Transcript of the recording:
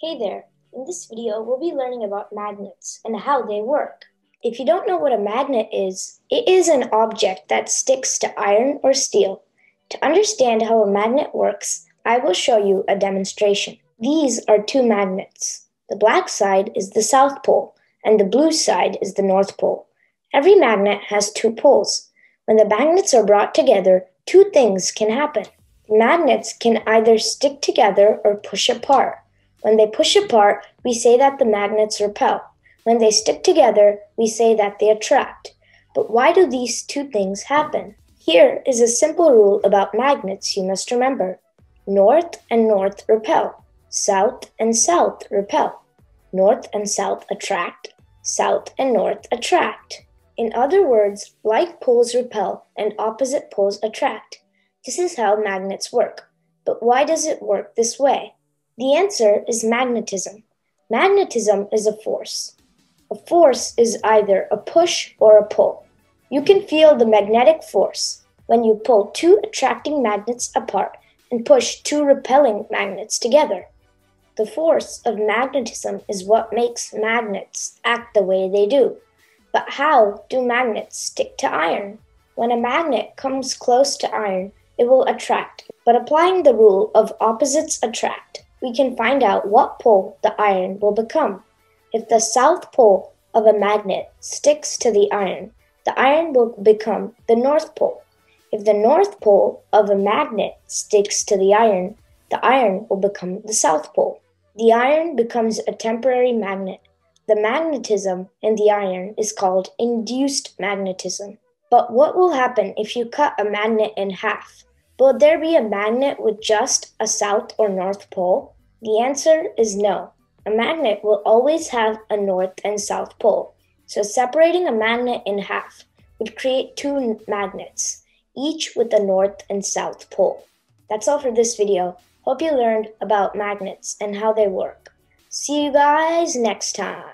Hey there! In this video, we'll be learning about magnets and how they work. If you don't know what a magnet is, it is an object that sticks to iron or steel. To understand how a magnet works, I will show you a demonstration. These are two magnets. The black side is the south pole, and the blue side is the north pole. Every magnet has two poles. When the magnets are brought together, two things can happen. Magnets can either stick together or push apart. When they push apart, we say that the magnets repel. When they stick together, we say that they attract. But why do these two things happen? Here is a simple rule about magnets you must remember. North and north repel. South and south repel. North and south attract. South and north attract. In other words, like poles repel and opposite poles attract. This is how magnets work. But why does it work this way? The answer is magnetism. Magnetism is a force. A force is either a push or a pull. You can feel the magnetic force when you pull two attracting magnets apart and push two repelling magnets together. The force of magnetism is what makes magnets act the way they do. But how do magnets stick to iron? When a magnet comes close to iron, it will attract. But applying the rule of opposites attract, we can find out what pole the iron will become. If the south pole of a magnet sticks to the iron, the iron will become the north pole. If the north pole of a magnet sticks to the iron, the iron will become the south pole. The iron becomes a temporary magnet. The magnetism in the iron is called induced magnetism. But what will happen if you cut a magnet in half? Will there be a magnet with just a south or north pole? The answer is no. A magnet will always have a north and south pole. So separating a magnet in half would create two magnets, each with a north and south pole. That's all for this video. Hope you learned about magnets and how they work. See you guys next time.